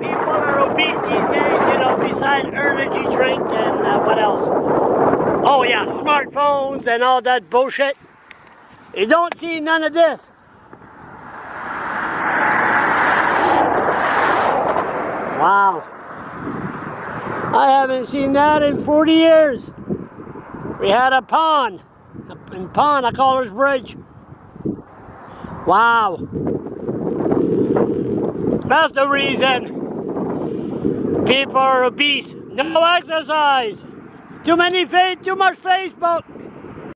people are obese these days, you know, besides energy drink and uh, what else? Oh yeah, smartphones and all that bullshit. You don't see none of this. Wow. I haven't seen that in 40 years. We had a pond. In pond, I call it bridge. Wow. That's the reason people are obese. No exercise. Too many face, too much Facebook.